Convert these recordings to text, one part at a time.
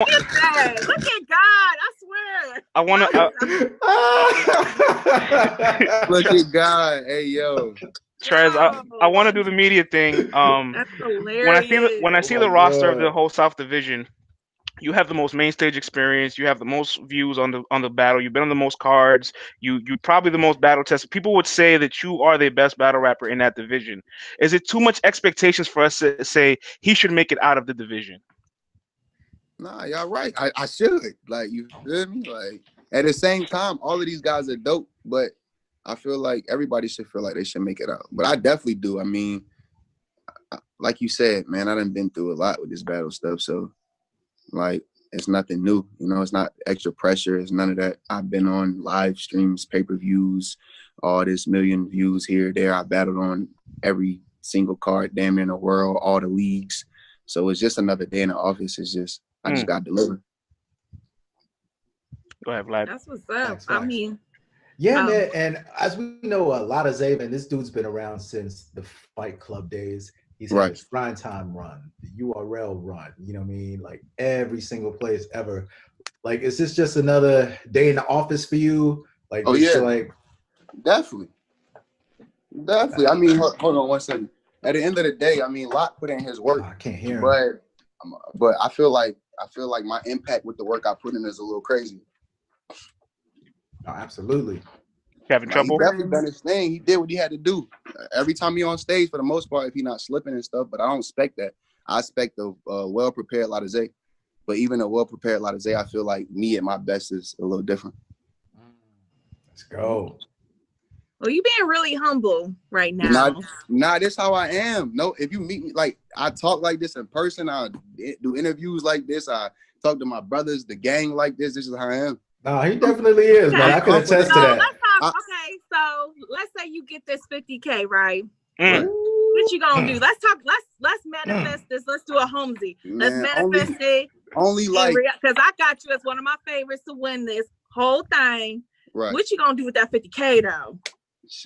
Look at that. Look at God. I swear. I want to. Look at God. Hey, yo. Trez, I, I want to do the media thing. Um, That's hilarious. when I see the when I see Oh the my roster of the whole South Division, you have the most main stage experience. You have the most views on the on the battle. You've been on the most cards. You you probably the most battle tested. People would say that you are the best battle rapper in that division. Is it too much expectations for us to say he should make it out of the division? Nah, y'all right. I, I should. Like, you feel me? Like, at the same time, all of these guys are dope, but I feel like everybody should feel like they should make it out. But I definitely do. I mean, like you said, man, I done been through a lot with this battle stuff. So, like, it's nothing new. You know, it's not extra pressure. It's none of that. I've been on live streams, pay per views, all this million views here, there. I battled on every single card, damn near in the world, all the leagues. So it's just another day in the office. It's just, I just Mm. got delivered. Go ahead, Vlad. That's what's up. Facts, I mean, Yeah, Um, man. And as we know, a lot of Zaven, this dude's been around since the Fight Club days. He's had Right. his Prime Time run, the URL run. You know what I mean? Like every single place ever. Like, is this just another day in the office for you? Like, Oh, yeah. like Definitely. Definitely. I mean, hold, hold on one second. At the end of the day, I mean, Locke put in his work, I can't hear him. but but I feel like I feel like my impact with the work I put in is a little crazy. Oh, absolutely. You having Like, trouble? he definitely done his thing. He did what he had to do. Every time he on stage, for the most part, if he not slipping and stuff, but I don't expect that. I expect a, uh, a well prepared Latizé. But even a well prepared Latizé, I feel like me at my best is a little different. Let's go. Well, you being really humble right now. Nah, Nah, this how I am. No, if you meet me, like I talk like this in person. I do interviews like this. I talk to my brothers, the gang like this. This is how I am. No, he definitely is, man. I can attest so to that. talk. Okay, so let's say you get this 50k, right? Mm. What you gonna do? Let's talk. Let's let's manifest this. Let's do a Homesy. Let's Man, manifest only, it. only like because I got you as one of my favorites to win this whole thing. right, What you gonna do with that 50k though?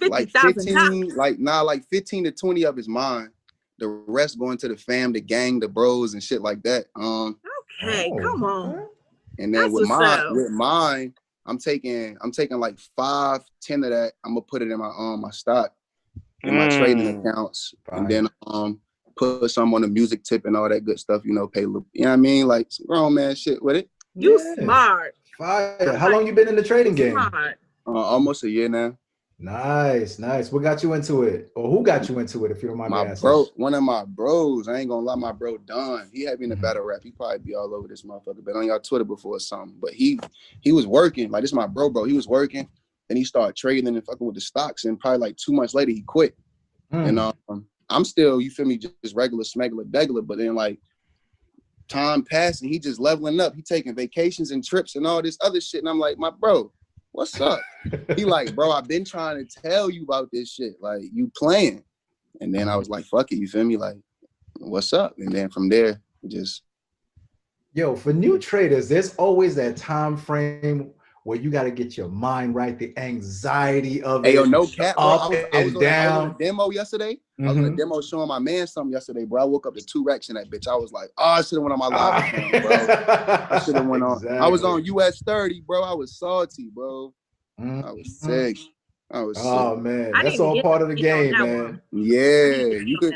Like 50,000 fifteen, like nah, like fifteen to twenty of is mine. The rest going to the fam, the gang, the bros, and shit like that. Um, Okay, Oh, come on. and then That's with what's mine, up. with mine, I'm taking, I'm taking like five, ten of that. I'm gonna put it in my um my stock, in my trading Mm. accounts, Fine. and then um put some on the music tip and all that good stuff. You know, pay. little- You know what I mean? Like some grown man shit with it. You Yeah. smart. Fire. How long you been in the trading game? Smart. Uh, almost a year now. Nice, nice. What got you into it? Or who got you into it, if you don't mind My asking? bro, one of my bros, I ain't gonna lie, my bro Don, he had me in the Mhm. battle rap. He probably be all over this motherfucker, been on y'all Twitter before or something. But he he was working, like this is my bro, bro. He was working, and he started trading and fucking with the stocks. And probably like two months later, he quit. Hmm. And um, I'm still, you feel me, just regular smegular degular. But then like time passing, he just leveling up. He taking vacations and trips and all this other shit. And I'm like, my bro, what's up? he like, bro, I've been trying to tell you about this shit. Like, you playing. And then I was like, fuck it, you feel me? Like, what's up? And then from there, just Yo, for new traders, there's always that time frame where you got to get your mind right, the anxiety of hey it, yo, no cap. Bro. up I was, I and was on, I was on down. a demo yesterday. I was on a Mhm. demo showing my man something yesterday, bro. I woke up to two racks in that bitch. I was like, oh, I should have went on my live Ah. account, bro. I should have went on. I was on US 30, bro. I was salty, bro. Mhm. I was sick. I was Oh sick. man, that's all part of the to see on game, that man. one. Yeah, you could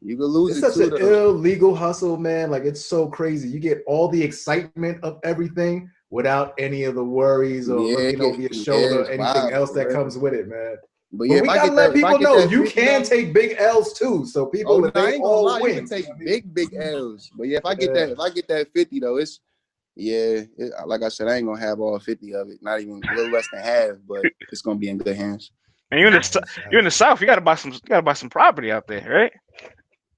you could lose It's it such too. an though. illegal hustle, man. Like it's so crazy. You get all the excitement of everything without any of the worries or Yeah, looking over your yeah, shoulder, it's anything wild, else that bro. comes with it, man. But But yeah, we gotta let that, people know you can though- take big L's too. So people, Oh, if no, I they ain't all lie, you win, can take big, big L's. But yeah, if I get that, if I get that 50 though, it's yeah, it, like I said, I ain't gonna have all 50 of it. Not even a little less than half, but it's gonna be in good hands. And you're in the you're in the South. You gotta buy some. You gotta buy some property out there, right?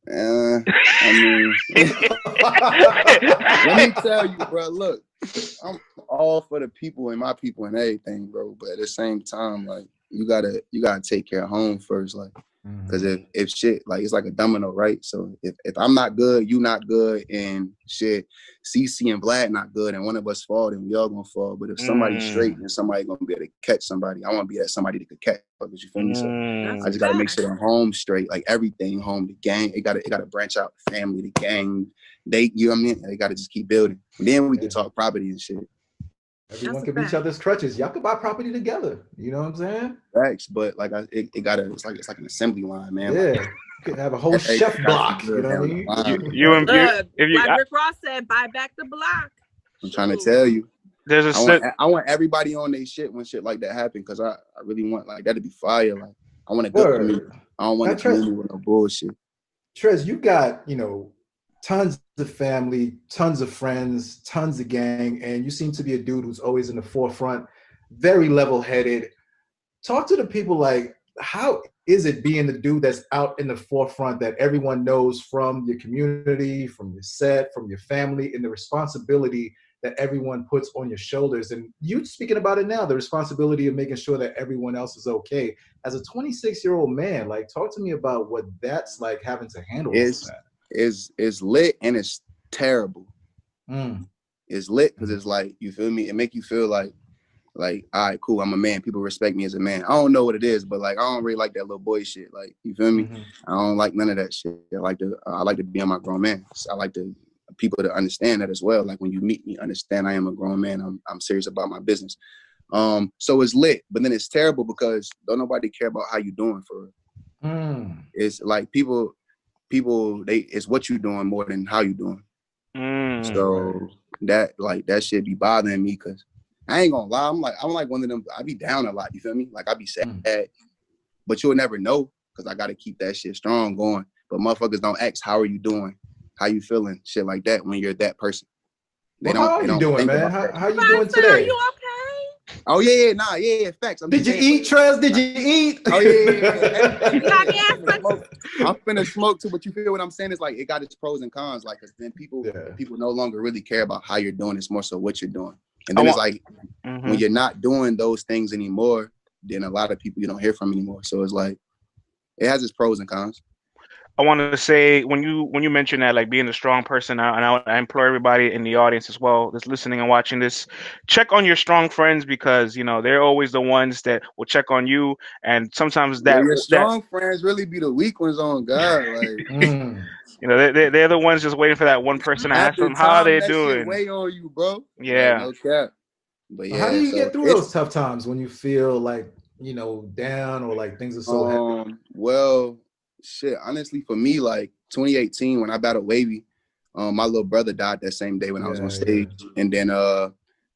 Uh, I mean, let me tell you, bro. Look, I'm all for the people and my people and everything, bro. But at the same time, like you gotta you gotta take care of home first. Like Because if if shit like it's like a domino, right? So if, if I'm not good, you not good, and shit, CeCe and Vlad not good, and one of us fall, then we all gonna fall. But if somebody's Mm. straight, then somebody gonna be able to catch somebody. I want to be that somebody that could catch. Because you feel me? So Mm. I just gotta make sure I'm home straight, like everything home, the gang. It gotta it gotta branch out, the family, the gang. They, you know what I mean? They gotta just keep building. And then we can talk property and shit. Everyone That's a can be each fact. other's crutches. Y'all could buy property together. You know what I'm saying? Facts, but like I, it, it gotta, it's like it's like an assembly line, man. yeah. Like, You could have a whole chef block. You know what I mean? the. You, you and you, Look, if you, like I, Rick Ross said, buy back the block. I'm trying to tell you. there's a I want, I want everybody on their shit when shit like that happen because I, I really want like that to be fire. Like I want a good community. Word. I don't want a That's right. community with no bullshit. Trez, you got, you know, tons of family, tons of friends, tons of gang, and you seem to be a dude who's always in the forefront, very level headed. Talk to the people like, how is it being the dude that's out in the forefront that everyone knows from your community, from your set, from your family, and the responsibility that everyone puts on your shoulders? And you speaking about it now, the responsibility of making sure that everyone else is okay. As a 26 year old man, like, talk to me about what that's like having to handle of It's- that. It's it's lit and it's terrible. Mm. It's lit because it's like you feel me. It make you feel like like all right, cool. I'm a man. People respect me as a man. I don't know what it is, but like I don't really like that little boy shit. Like you feel me. Mhm. I don't like none of that shit. I like to I like to be on my grown man. I like to people to understand that as well. Like when you meet me, understand I am a grown man. I'm I'm serious about my business. Um, so it's lit, but then it's terrible because don't nobody care about how you doing for real. Mm. It's like people people they it's what you doing more than how you doing. mm, So that like that shit be bothering me because I ain't gonna lie. I'm like I'm like one of them. I be down a lot. You feel me? Like I be sad, Mm. but you'll never know because I got to keep that shit strong going. But motherfuckers don't ask how are you doing, how you feeling, shit like that when you're that person. They Well, how don't- are they you don't doing, man? How, that. how you doing sir, Are today? you okay? Oh yeah, yeah, nah, yeah, yeah, facts. I'm Did you saying, eat, Trez? Did you eat? Oh yeah, yeah, yeah. You got gas, but- Smoke. I'm finna smoke too, but you feel what I'm saying? It's like it got its pros and cons. Like, 'cause then people Yeah. people no longer really care about how you're doing. It's more so what you're doing. And I then it's want- like mhm. when you're not doing those things anymore, then a lot of people you don't hear from anymore. So it's like it has its pros and cons. I wanted to say when you when you mentioned that like being a strong person, I- and I, I implore everybody in the audience as well that's listening and watching this, check on your strong friends because you know they're always the ones that will check on you, and sometimes That, that, your that strong friends really be the weak ones on God. Like Mm. you know they they're the ones just waiting for that one person to ask the them how are they that shit doing. Weigh on you, bro. Like, Yeah. no cap. But yeah, how do you so get through those tough times when you feel like you know down or like things are so heavy? Um, well, shit. Honestly, for me, like 2018, when I battled Wavy, um, my little brother died that same day when I was on Yeah, stage, and then uh,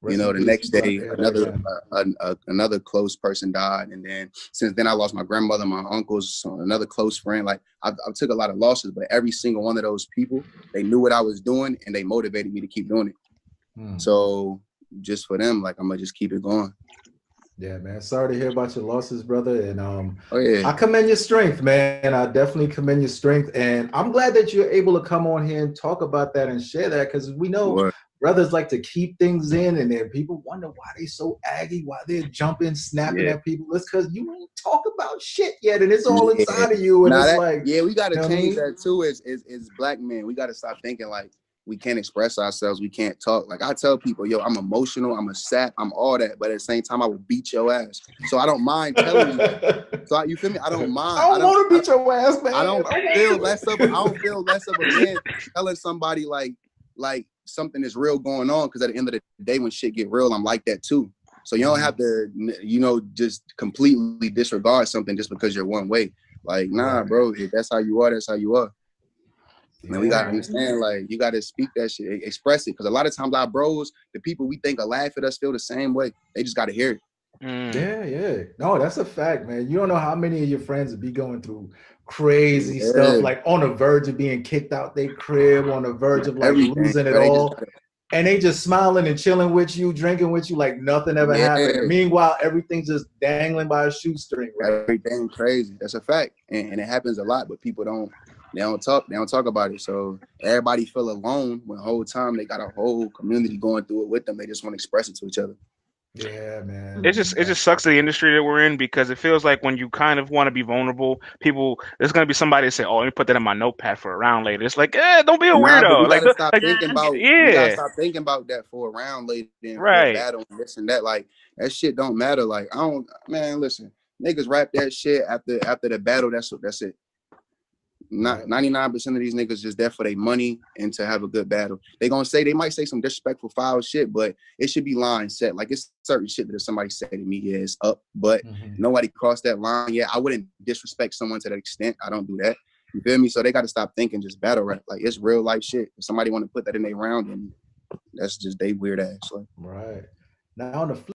you know, the next day Yeah, another yeah. uh, an- uh, another close person died, and then since then I lost my grandmother, my uncles, another close friend. Like I, I took a lot of losses, but every single one of those people, they knew what I was doing, and they motivated me to keep doing it. Mm. So just for them, like I'm gonna just keep it going. Yeah, man. Sorry to hear about your losses, brother. And um, Oh yeah, I commend your strength, man. I definitely commend your strength, and I'm glad that you're able to come on here and talk about that and share that because we know Word. brothers like to keep things in, and then people wonder why they're so aggy, why they're jumping, snapping Yeah. at people. It's because you ain't talk about shit yet, and it's all Yeah. inside of you, and Nah, it's that- like, yeah, we gotta you know what I change mean? that too. As as as black men, we gotta stop thinking like we can't express ourselves, we can't talk. Like I tell people, yo, I'm emotional, I'm a sap, I'm all that, but at the same time, I will beat your ass. So I don't mind telling you. So I- you feel me? I don't mind. I don't, want to beat your ass, man. I don't feel less of. I don't feel less of a man telling somebody like like something is real going on. Because at the end of the day, when shit get real, I'm like that too. So you don't mm-hmm. have to, you know, just completely disregard something just because you're one way. Like, nah, bro. If that's how you are, that's how you are. And we gotta understand, like, you gotta speak that shit, express it. Because a lot of times our bros, the people we think are laugh at us, feel the same way. They just gotta hear it. Mm. Yeah, yeah. No, that's a fact, man. You don't know how many of your friends would be going through crazy Yeah. stuff, like on the verge of being kicked out their crib, on the verge of like Everything. losing it they all. gotta- And they just smiling and chilling with you, drinking with you like nothing ever Yeah. happened. And meanwhile, everything's just dangling by a shoestring, right? everything crazy. That's a fact, and, and it happens a lot. But people don't they don't talk they don't talk about it. So everybody feel alone when the whole time they got a whole community going through it with them. They just want to express it to each other. Yeah, man. It just it just sucks the industry that we're in because it feels like when you kind of want to be vulnerable, people there's gonna be somebody that say, "Oh, let me put that in my notepad for a round later." It's like, eh, don't be a Nah, but weirdo. you like, gotta stop like, thinking about you yeah, stop thinking about that for a round later than for Right. a battle and this and that. Like that shit don't matter. Like I don't man, listen, niggas rap that shit after after the battle. That's what that's it. Not 99% of these niggas just there for their money and to have a good battle. They gonna say they might say some disrespectful foul shit, but it should be line set. Like it's certain shit that if somebody say to me, yeah, it's up, but Mhm. nobody crossed that line yet. I wouldn't disrespect someone to that extent. I don't do that. You feel me? So they got to stop thinking just battle rap. Like it's real life shit. If somebody want to put that in their round, and that's just they weird ass. Like Right. Now on the flip